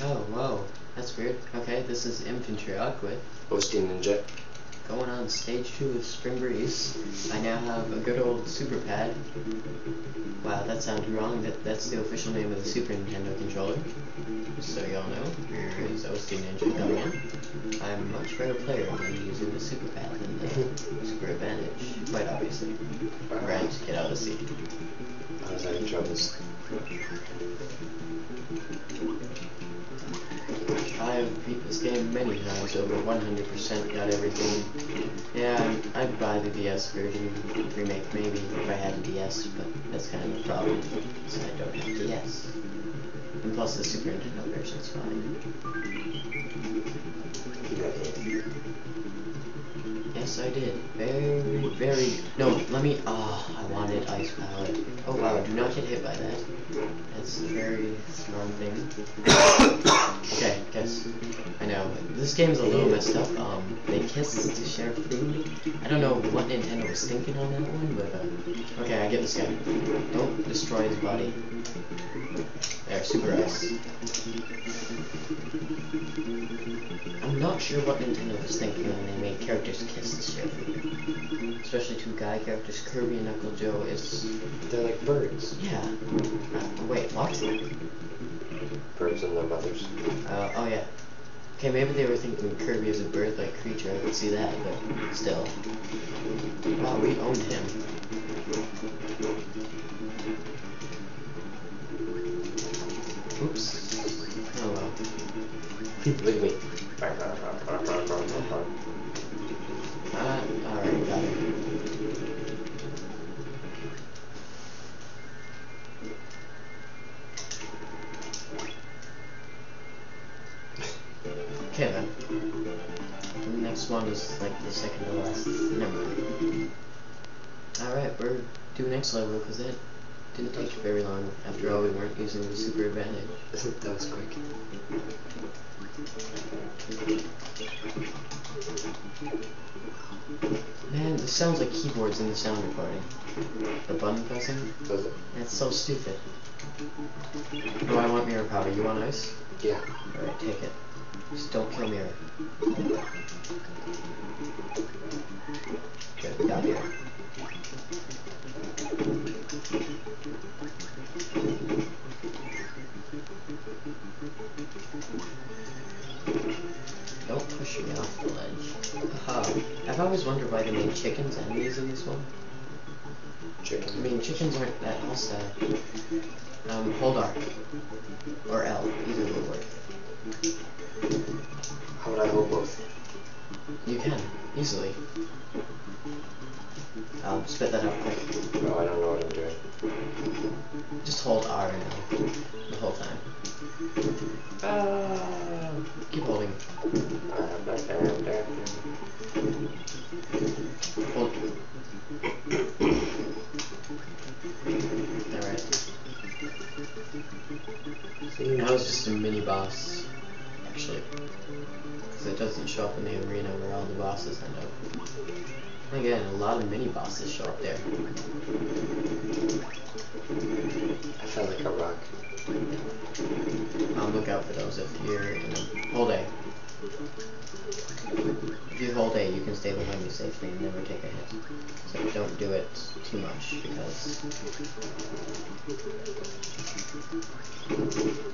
Oh, whoa. That's weird. Okay, this is Infantry with Osteen Ninja. Going on stage two of Spring Breeze. I now have a good old Super Pad. Wow, that sounded wrong. That That's the official name of the Super Nintendo controller. So y'all know, here is Osteen Ninja coming in. I'm a much better player when using the Super Pad than the Super Advantage, quite obviously. Brent, get out of the seat. I was having troubles. I've beat this game many times, over 100% got everything. Yeah, I'd buy the DS version, remake maybe, if I had a DS, but that's kind of the problem, so I don't have a DS. And plus the Super Nintendo version's fine. You got hit. Yes, I did. Very, very... No, let me... Ah, I wanted Ice Power. Oh wow, do not get hit by that. That's a very strong thing. okay, guess. I know. This game's a little messed up. Um, they kiss to share food. I don't know what Nintendo was thinking on that one, but, uh... Okay, I get this guy. Don't destroy his body. There, Super Ice. I'm not sure what Nintendo was thinking when they made characters kiss to share food. Especially two guy characters, Kirby and Knuckle Joe is... They're like birds. Yeah. Uh, wait, what? Birds and their mothers. Uh, oh yeah. Okay, maybe they were thinking Kirby is a bird-like creature, I could see that, but still. Wow, we owned him. Okay then. The next one is like the second to last. Never mind. Alright, we're doing next level because that didn't take very long. After all, we weren't using the super advantage. that was quick. Man, this sounds like keyboards in the sound recording. The button pressing? Does it? That's so stupid. Oh, I want mirror powder. You want ice? Yeah. Alright, take it. Just don't kill mirror. Good, down here. Don't push me off the ledge. Aha. I've always wondered why they made chickens enemies in this one. I mean, chickens aren't that hostile. Um, hold R. Or L. Either will work. How would I hold both? You can. Easily. I'll spit that out quick. No, I don't know what I'm doing. Just hold R and L. The whole time. Ah, keep holding. I'm not there, I'm there. Hold. Alright. That was just a mini boss, actually. Because it doesn't show up in the arena where all the bosses end up. And again, a lot of mini bosses show up there. I felt like a rock. Um, look out for those if you're in a hold A. If you hold A, whole day, you can stay behind me safely and never take a hit. Don't do it too much because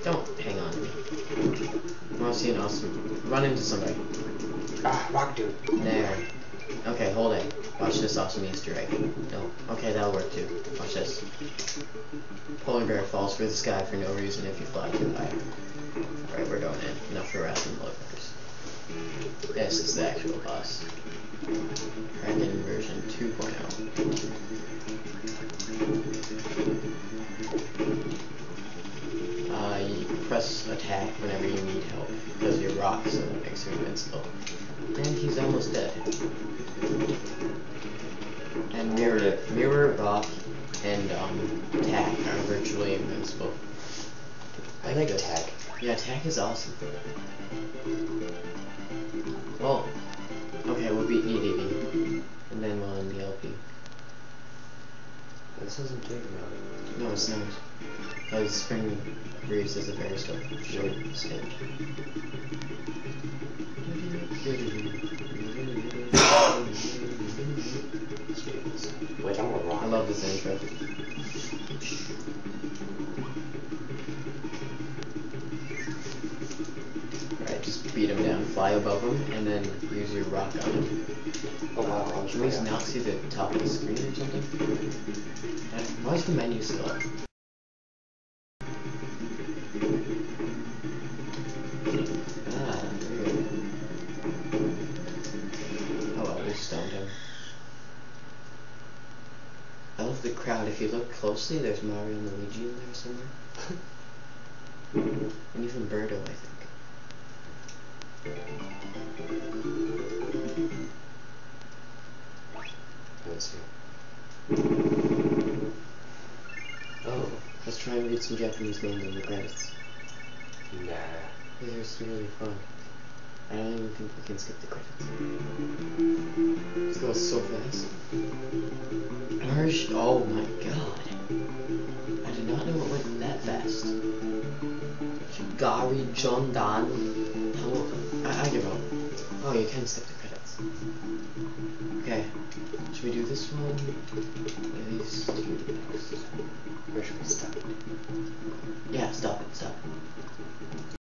don't hang on to me. I want to see an awesome run into somebody. Ah, rock dude. There. Okay, hold A. Watch this awesome Easter egg. No. Okay, that'll work too. Watch this. Polar bear falls through the sky for no reason if you fly too high. Alright, we're going in. Enough harassing motherfuckers. This is the actual boss. Kraken version oh. 2.0. Uh, press attack whenever you need help, because you're rock, so that makes you invincible. And he's almost dead. And mirror, mirror, rock, and um, attack are virtually invincible. I like attack. Yeah, attack is awesome. Well, okay, we'll beat EDV, and then we'll end the LP. This isn't taking out. No, it's not. Because Spring Breeze is a very short, short stint. Wait, I'm rock. I love this intro. Down, fly above him, and then use your rock on him. Oh wow, I was Can we way not see the top of the screen or something? Uh, Why is the menu still up? Ah. Oh well, we stoned him. I love the crowd. If you look closely, there's Mario and Luigi in there somewhere. and even Birdo, I think. Read some Japanese names in the credits. Nah. These are really fun. I don't even think we can skip the credits. This goes so fast. Marsh, oh my god. I did not know it went that fast. Gary John Dan. I, I give up. Oh, you can skip the credits. Okay. Should we do this one? These two next. Where should we stop? Yeah, stop it, stop.